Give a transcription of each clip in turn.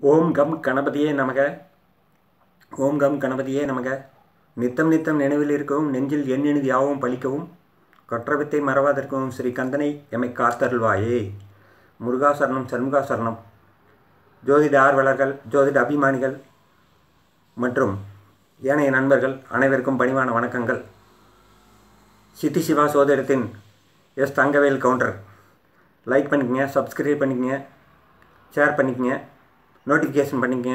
ஓம் come கணபதியே நமக. ஓம் come கணபதியே நமக. நித்தம் நித்தம் நினைவில் இருக்கவும் நெஞ்சில் எண்ணெழுதி யாவும் பலிக்கவும் கற்றவித்தை மறவாதிருக்கவும் ஸ்ரீ கந்தனை எமை காத்தருள்வாயே. முருகாசரணம் சண்முகாசரணம் ஜோதிட ஆர்வலர்கள் ஜோதிட அபிமானிகள் மற்றும் ஏனைய நண்பர்கள் அனைவருக்கும் பணிவான வணக்கங்கள். சித்தி சிவா சோதிடத்தின் எஸ் தங்கவேல் கவுண்டர். லைக் பண்ணிக்கங்க சப்ஸ்கிரைப் பண்ணிக்கங்க ஷேர் பண்ணிக்கங்க. நோட்டிஃபிகேஷன் பண்ணிக்கங்க.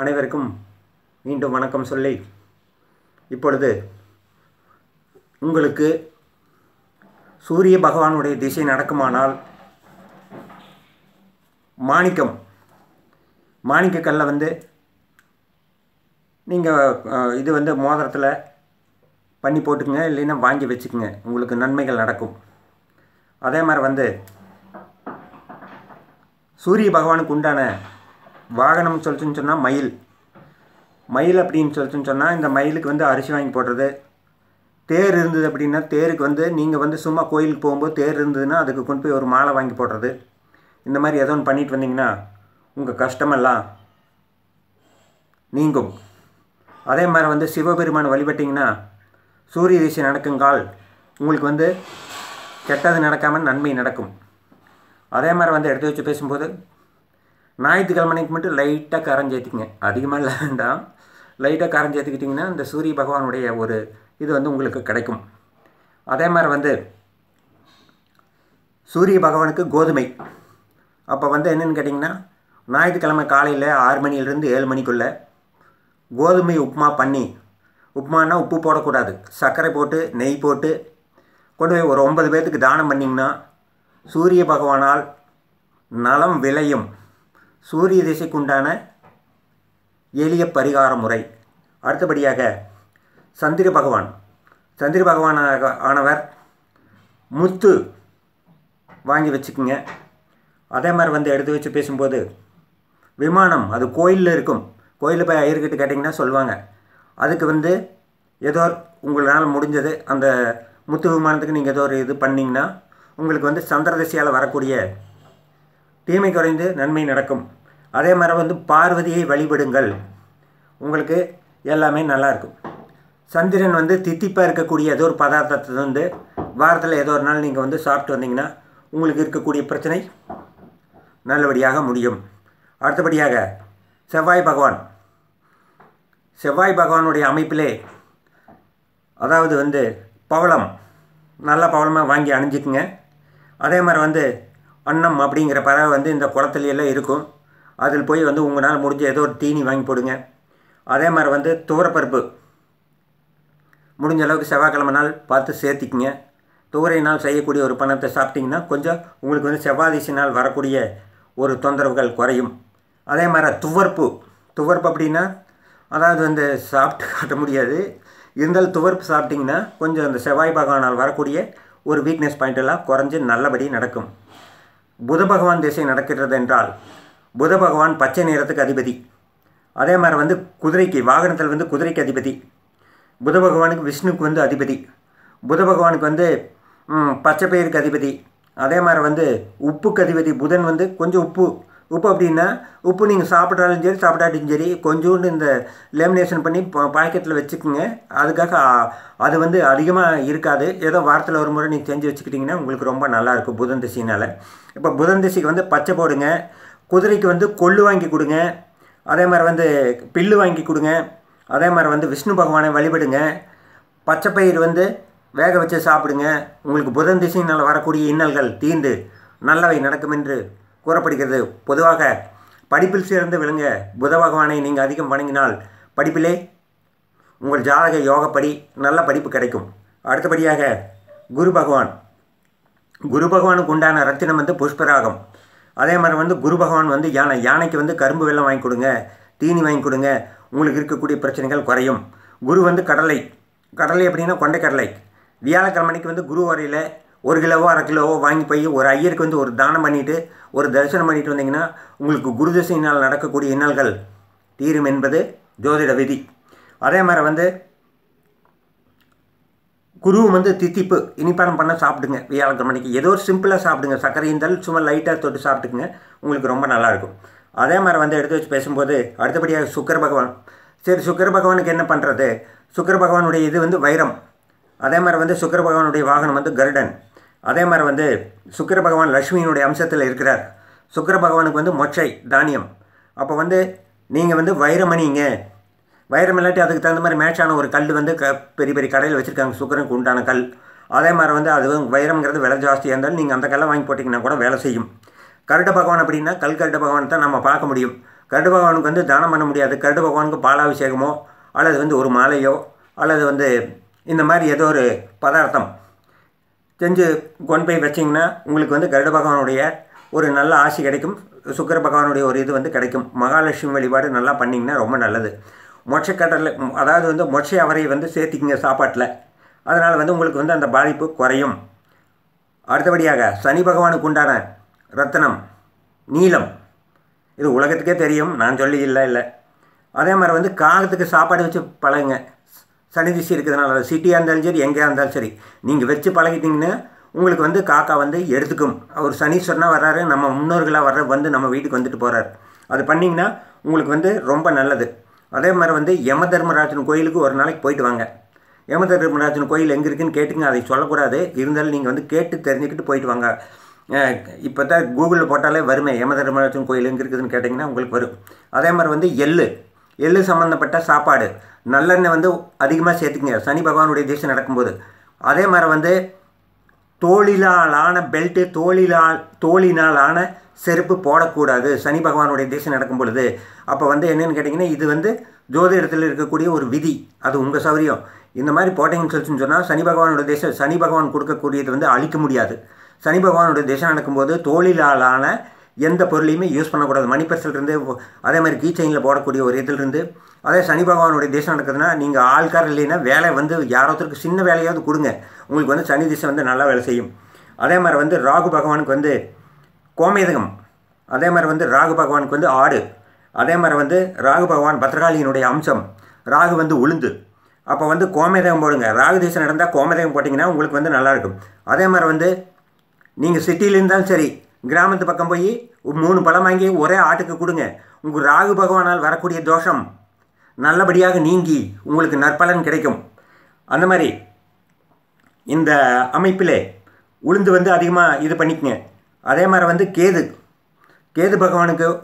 அனைவருக்கும் மீண்டும் வணக்கம் சொல்லி இப்பொழுது உங்களுக்கு சூரிய பகவானுடைய திசை நடக்குமானால் மாணிக்கம் மாணிக்கக்கல்லை வந்து நீங்கள் இது வந்து மோதிரத்தில் பண்ணி போட்டுக்குங்க இல்லைன்னா வாங்கி வச்சுக்கோங்க. உங்களுக்கு நன்மைகள் நடக்கும். அதே மாதிரி வந்து சூரிய பகவானுக்கு உண்டான வாகனம் சொல்லிச்சுன்னு சொன்னால் மயில். மயில் அப்படின்னு சொல்லிச்சுன்னு சொன்னால் இந்த மயிலுக்கு வந்து அரிசி வாங்கி போடுறது. தேர் இருந்தது அப்படின்னா தேருக்கு வந்து நீங்கள் வந்து சும்மா கோயிலுக்கு போகும்போது தேர் இருந்ததுன்னா அதுக்கு கொண்டு போய் ஒரு மாலை வாங்கி போடுறது. இந்த மாதிரி ஏதோ ஒன்று பண்ணிட்டு வந்தீங்கன்னா உங்கள் கஷ்டமெல்லாம் நீங்கும். அதே மாதிரி வந்து சிவபெருமான் வழிபட்டிங்கன்னா சூரிய திசை நடக்குங்கால் உங்களுக்கு வந்து கெட்டது நடக்காமல் நன்மை நடக்கும். அதே மாதிரி வந்து எடுத்து வச்சு பேசும்போது ஞாயிற்றுக்கிழமைக்கு மட்டும் லைட்டாக கரைஞ்சேற்றிக்கங்க அதிகமாக இல்லை வேண்டாம். லைட்டாக கரைஞ்சேற்றிக்கிட்டிங்கன்னா இந்த சூரிய பகவானுடைய ஒரு இது வந்து உங்களுக்கு கிடைக்கும். அதே மாதிரி வந்து சூரிய பகவானுக்கு கோதுமை. அப்போ வந்து என்னென்னு கேட்டிங்கன்னா ஞாயிற்றுக்கிழமை காலையில் ஆறு மணிலேருந்து ஏழு மணிக்குள்ளே கோதுமை உப்புமா பண்ணி உப்புமானா உப்பு போடக்கூடாது. சர்க்கரை போட்டு நெய் போட்டு கொண்டு போய் ஒரு ஒன்பது பேர்த்துக்கு தானம் பண்ணிங்கன்னா சூரிய பகவானால் நலம் விளையும். சூரிய திசைக்குண்டான எளிய பரிகார முறை. அடுத்தபடியாக சந்திர பகவான். சந்திர பகவானாக ஆனவர் முத்து வாங்கி வச்சுக்குங்க. அதே மாதிரி வந்து எடுத்து வச்சு பேசும்போது விமானம் அது கோயிலில் இருக்கும். கோயிலில் போய் ஐயர்கிட்ட கேட்டிங்கன்னா சொல்லுவாங்க. அதுக்கு வந்து ஏதோ உங்களால் முடிஞ்சது அந்த முத்து விமானத்துக்கு நீங்கள் ஏதோ ஒரு இது பண்ணிங்கன்னா உங்களுக்கு வந்து சந்திர திசையால் வரக்கூடிய தீமை குறைந்து நன்மை நடக்கும். அதே மாதிரி வந்து பார்வதியை வழிபடுங்கள். உங்களுக்கு எல்லாமே நல்லாயிருக்கும் சந்திரன் வந்து தித்திப்பாக இருக்கக்கூடிய ஏதோ ஒரு பதார்த்தத்தை வந்து வாரத்தில் ஏதோ ஒரு நாள் நீங்கள் வந்து சாப்பிட்டு வந்தீங்கன்னா உங்களுக்கு இருக்கக்கூடிய பிரச்சனை நல்லபடியாக முடியும். அடுத்தபடியாக செவ்வாய் பகவான். செவ்வாய் பகவானுடைய அமைப்பிலே அதாவது வந்து பவளம் நல்ல பவளமாக வாங்கி அணிஞ்சிக்குங்க. அதே மாதிரி வந்து அன்னம் அப்படிங்கிற பறவை வந்து இந்த குளத்துலையெல்லாம் இருக்கும். அதில் போய் வந்து உங்களால் முடிஞ்ச ஏதோ ஒரு தீனி வாங்கி போடுங்க. அதே மாதிரி வந்து துவரப்பருப்பு. முடிஞ்ச அளவுக்கு செவ்வாய்க்கிழமை நாள் பார்த்து சேர்த்திக்கிங்க. துவரையினால் நாள் செய்யக்கூடிய ஒரு பணத்தை சாப்பிட்டிங்கன்னா கொஞ்சம் உங்களுக்கு வந்து செவ்வாதிசி நாள் வரக்கூடிய ஒரு தொந்தரவுகள் குறையும். அதே மாதிரி துவர்ப்பு. துவர்ப்பு அப்படின்னா அதாவது வந்து சாப்பிட்டு காட்ட முடியாது. இருந்தாலும் துவர்ப்பு சாப்பிட்டிங்கன்னா கொஞ்சம் அந்த செவ்வாய் பகவானால் வரக்கூடிய ஒரு வீக்னஸ் பாயிண்ட் எல்லாம் குறைஞ்சி நல்லபடி நடக்கும். புத பகவான் திசை நடக்கிறது என்றால் புத பகவான் பச்சை நிறத்துக்கு அதிபதி. அதே மாதிரி வந்து குதிரைக்கு வாகனத்தில் வந்து குதிரைக்கு அதிபதி. புத பகவானுக்கு விஷ்ணுக்கு வந்து அதிபதி. புத பகவானுக்கு வந்து பச்சை பயிருக்கு அதிபதி. அதே மாதிரி வந்து உப்புக்கு அதிபதி. புதன் வந்து கொஞ்சம் உப்பு. உப்பு அப்படின்னா உப்பு நீங்கள் சாப்பிட்றாலும் சரி சாப்பிட்டாட்டியும் சரி கொஞ்சோண்டு இந்த லேமினேஷன் பண்ணி பாக்கெட்டில் வச்சுக்கோங்க. அதுக்காக அது வந்து அதிகமாக இருக்காது. ஏதோ வாரத்தில் ஒரு முறை நீங்கள் செஞ்சு வச்சுக்கிட்டிங்கன்னா உங்களுக்கு ரொம்ப நல்லாயிருக்கும் புதன் திசையினால். இப்போ புதன் திசைக்கு வந்து பச்சை போடுங்க. குதிரைக்கு வந்து கொள்ளு வாங்கி கொடுங்க. அதே மாதிரி வந்து பில்லு வாங்கி கொடுங்க. அதே மாதிரி வந்து விஷ்ணு பகவானை வழிபடுங்க. பச்சைப்பயிர் வந்து வேக வச்சு சாப்பிடுங்க. உங்களுக்கு புதன் திசையினால் வரக்கூடிய இன்னல்கள் தீர்ந்து நல்லவை நடக்கும் என்று கூறப்படுகிறது. பொதுவாக படிப்பில் சிறந்து விளங்க புத பகவானை நீங்கள் அதிகம் வணங்கினால் படிப்பிலே உங்கள் ஜாதக யோகப்படி நல்ல படிப்பு கிடைக்கும். அடுத்தபடியாக குரு பகவான். குரு பகவானுக்கு உண்டான ரத்தினம் வந்து புஷ்பராகம். அதே மாதிரி வந்து குரு பகவான் வந்து யானை யானைக்கு வந்து கரும்பு வெள்ளம் வாங்கி கொடுங்க தீனி வாங்கி கொடுங்க உங்களுக்கு இருக்கக்கூடிய பிரச்சனைகள் குறையும். குரு வந்து கடலை கடலை அப்படின்னா கொண்டைக்கடலை வியாழக்கிழமைக்கு வந்து குரு வரையில் ஒரு கிலோவோ அரை கிலோவோ வாங்கி போய் ஒரு ஐயருக்கு வந்து ஒரு தானம் பண்ணிவிட்டு ஒரு தரிசனம் பண்ணிட்டு வந்தீங்கன்னா உங்களுக்கு குருதிசையினால் நடக்கக்கூடிய இன்னல்கள் தீரும் என்பது ஜோதிட விதி. அதே மாதிரி வந்து குருவும் வந்து தித்திப்பு. இனிப்பானம் பண்ண சாப்பிடுங்க. வியாழக்கிழமைக்கு ஏதோ ஒரு சிம்பிளாக சாப்பிடுங்க. சர்க்கரை இருந்தாலும் சும்மா லைட்டாக தொட்டு சாப்பிட்டுக்குங்க. உங்களுக்கு ரொம்ப நல்லாயிருக்கும் அதே மாதிரி வந்து எடுத்து வச்சு பேசும்போது அடுத்தபடியாக சுக்கர பகவான். சரி சுக்கர பகவானுக்கு என்ன பண்ணுறது சுக்கர பகவானுடைய இது வந்து வைரம். அதே மாதிரி வந்து சுக்கர பகவானுடைய வாகனம் வந்து கருடன். அதே மாதிரி வந்து சுக்கர பகவான் லக்ஷ்மியினுடைய அம்சத்தில் இருக்கிறார். சுக்கர பகவானுக்கு வந்து மொச்சை தானியம். அப்போ வந்து நீங்கள் வந்து வைரமணிங்க. வைரம் இல்லாட்டி அதுக்கு தகுந்த மாதிரி மேட்சான ஒரு கல் வந்து க பெரிய பெரிய கடையில் வச்சுருக்காங்க. சுக்கரனுக்கு உண்டான கல். அதே மாதிரி வந்து அது வந்து வைரம்ங்கிறது விலை ஜாஸ்தியாக இருந்தாலும் நீங்கள் அந்த கல்லை வாங்கி போட்டிங்கன்னா கூட வேலை செய்யும். கருட பகவான் அப்படின்னா கல் கருட பகவான் தான் நம்ம பார்க்க முடியும். கருட பகவானுக்கு வந்து தானம் பண்ண முடியாது. கருட பகவானுக்கு பாலாபிஷேகமோ அல்லது வந்து ஒரு மாலையோ அல்லது வந்து இந்த மாதிரி ஏதோ ஒரு பதார்த்தம். செஞ்சு கொண்டு போய் வச்சிங்கன்னா உங்களுக்கு வந்து கருட பகவானுடைய ஒரு நல்ல ஆசி கிடைக்கும். சுக்கர பகவானுடைய ஒரு இது வந்து கிடைக்கும். மகாலட்சுமி வழிபாடு நல்லா பண்ணிங்கன்னா ரொம்ப நல்லது. மொட்சக்கடலை அதாவது வந்து மொட்சை அவரை வந்து சேர்த்திக்கிங்க சாப்பாட்டில். அதனால் வந்து உங்களுக்கு வந்து அந்த பாதிப்பு குறையும். அடுத்தபடியாக சனி பகவானுக்கு உண்டான ரத்தனம் நீளம். இது உலகத்துக்கே தெரியும். நான் சொல்லி இல்லை இல்லை. அதே மாதிரி வந்து காகத்துக்கு சாப்பாடு வச்சு பழகுங்க. சனி திசை இருக்கிறதுனால அது சிட்டியாக இருந்தாலும் சரி எங்கேயா இருந்தாலும் சரி. நீங்கள் வச்சு பழகிட்டீங்கன்னா உங்களுக்கு வந்து காக்கா வந்து எடுத்துக்கும். அவர் சனீஸ்வரனாக வர்றாரு நம்ம முன்னோர்களாக வர்ற வந்து நம்ம வீட்டுக்கு வந்துட்டு போகிறார் அது பண்ணிங்கன்னா உங்களுக்கு வந்து ரொம்ப நல்லது. அதே மாதிரி வந்து யம தர்மராஜன் கோயிலுக்கு ஒரு நாளைக்கு போயிட்டு வாங்க. யம தர்மராஜன் கோயில் எங்கே இருக்குன்னு கேட்டுங்க அதை சொல்லக்கூடாது. இருந்தாலும் நீங்கள் வந்து கேட்டு தெரிஞ்சுக்கிட்டு போயிட்டு வாங்க. இப்போ தான் கூகுளில் போட்டாலே வருமே யம தர்மராஜன் கோயில் எங்கே இருக்குதுன்னு கேட்டிங்கன்னா உங்களுக்கு வரும். அதே மாதிரி வந்து எள்ளு. எள்ளு சம்மந்தப்பட்ட சாப்பாடு. நல்லெண்ணெய் வந்து அதிகமாக சேர்த்துக்குங்க. சனி பகவானுடைய தேசம் நடக்கும்போது. அதே மாதிரி வந்து தோளிலால் பெல்ட்டு தோளிலால் தோழினாலான செருப்பு போடக்கூடாது. சனி பகவானுடைய தேசம் நடக்கும் பொழுது அப்போ வந்து என்னென்னு கேட்டிங்கன்னா இது வந்து ஜோதிடத்தில் இருக்கக்கூடிய ஒரு விதி. அது உங்கள் சௌரியம். இந்த மாதிரி போட்டிங்கன்னு சொல்லிச்சுன்னு சொன்னால் சனி பகவானோட தேசம் சனி பகவான் கொடுக்கக்கூடியது வந்து அழிக்க முடியாது. சனி பகவானுடைய திசை நடக்கும்போது தோழிலாலான எந்த பொருளையுமே யூஸ் பண்ணக்கூடாது. மணி பர்சிலிருந்து அதே மாதிரி கீ செயினில் போடக்கூடிய ஒரு இதிலிருந்து அதே சனி பகவானுடைய திசை நடக்குதுன்னா நீங்கள் ஆள்கார் இல்லைன்னா வேலை வந்து யாரோத்தருக்கு சின்ன வேலையாவது கொடுங்க. உங்களுக்கு வந்து சனி திசை வந்து நல்லா வேலை செய்யும். அதே மாதிரி வந்து ராகு பகவானுக்கு வந்து கோமேதகம். அதே மாதிரி வந்து ராகு பகவானுக்கு வந்து ஆடு. அதே மாதிரி வந்து ராகு பகவான் பத்ரகாளியினுடைய அம்சம். ராகு வந்து உளுந்து. அப்போ வந்து கோமேதகம் போடுங்க. ராகு திசை நடந்தால் கோமேதகம் போட்டிங்கன்னா உங்களுக்கு வந்து நல்லாயிருக்கும் அதே மாதிரி வந்து நீங்கள் சிட்டியில் இருந்தாலும் சரி கிராமத்து பக்கம் போய் மூணு பழம் வாங்கி ஒரே ஆட்டுக்கு கொடுங்க. உங்கள் ராகு பகவானால் வரக்கூடிய தோஷம் நல்லபடியாக நீங்கி உங்களுக்கு நற்பலன் கிடைக்கும். அந்த மாதிரி இந்த அமைப்பில் உளுந்து வந்து அதிகமாக இது பண்ணிக்கங்க. அதே மாதிரி வந்து கேது. கேது பகவானுக்கு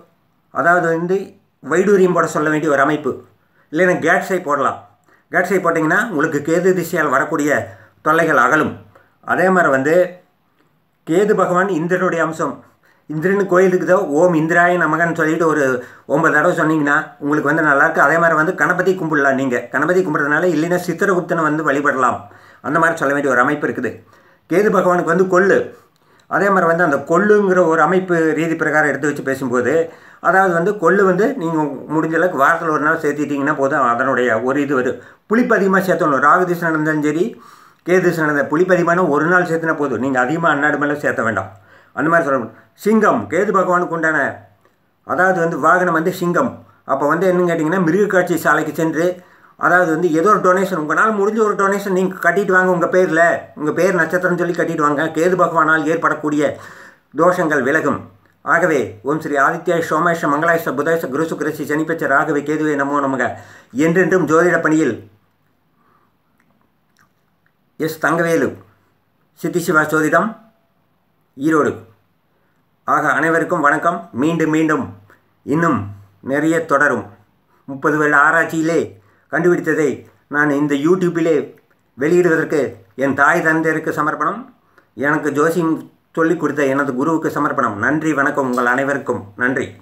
அதாவது வந்து வைடூரியம் போட சொல்ல வேண்டிய ஒரு அமைப்பு. இல்லைன்னா கேட்ஸை போடலாம். கேட்ஸை போட்டிங்கன்னா உங்களுக்கு கேது திசையால் வரக்கூடிய தொல்லைகள் அகலும். அதே மாதிரி வந்து கேது பகவான் இந்திரனுடைய அம்சம். இந்திரன் கோயில் இருக்குதோ ஓம் இந்திராய நமகன்னு சொல்லிட்டு ஒரு ஒன்பது தடவை சொன்னீங்கன்னா உங்களுக்கு வந்து நல்லாயிருக்கு அதே மாதிரி வந்து கணபதி கும்பிடலாம் நீங்கள் கணபதி கும்பிட்றதுனால இல்லைன்னா சித்திரகுப்தனை வந்து வழிபடலாம். அந்த மாதிரி சொல்ல வேண்டிய ஒரு அமைப்பு இருக்குது. கேது பகவானுக்கு வந்து கொள்ளு. அதே மாதிரி வந்து அந்த கொள்ளுங்கிற ஒரு அமைப்பு ரீதி பிரகாரம் எடுத்து வச்சு பேசும்போது அதாவது வந்து கொள்ளு வந்து நீங்கள் முடிஞ்ச அளவுக்கு வாரத்தில் ஒரு நாள் சேர்த்திட்டிங்கன்னா போதும். அதனுடைய ஒரு இது வரும். புளிப்பு அதிகமாக சேர்த்தணும். ராகுதிசை இருந்தாலும் சரி கேதுசை நடந்த புளிப்பு ஒரு நாள் சேர்த்துனா போதும். நீங்கள் அதிகமாக அன்னாடு மேலே சேர்த்த வேண்டாம். அந்த மாதிரி சொல்லணும் சிங்கம் கேது பகவானுக்கு உண்டான அதாவது வந்து வாகனம் வந்து சிங்கம். அப்போ வந்து என்னன்னு கேட்டிங்கன்னா மிருகக்காட்சி சாலைக்கு சென்று அதாவது வந்து ஏதோ ஒரு டொனேஷன் உங்களால் முடிஞ்ச ஒரு டொனேஷன் நீங்கள் கட்டிட்டு வாங்க உங்கள் பேரில். உங்கள் பேர் நட்சத்திரம் சொல்லி கட்டிட்டு வாங்க. கேது பகவானால் ஏற்படக்கூடிய தோஷங்கள் விலகும். ஆகவே ஓம் ஸ்ரீ ஆதித்யாய சோமேஷ மங்களாயச புதேச குருசு சுக்கரசி சனிப்பச்சர் ஆகவே கேதுவே நமோ நமக. என்றென்றும் ஜோதிட பணியில் எஸ் தங்கவேலு. சித்தி சிவா சோதிடம். ஈரோடு. ஆக அனைவருக்கும் வணக்கம். மீண்டும் மீண்டும். இன்னும் நிறைய தொடரும். முப்பது வருட ஆராய்ச்சியிலே கண்டுபிடித்ததை நான் இந்த யூடியூப்பிலே வெளியிடுவதற்கு என் தாய் தந்தையருக்கு சமர்ப்பணம். எனக்கு ஜோசியம் சொல்லிக் கொடுத்த எனது குருவுக்கு சமர்ப்பணம். நன்றி வணக்கம் உங்கள் அனைவருக்கும். நன்றி.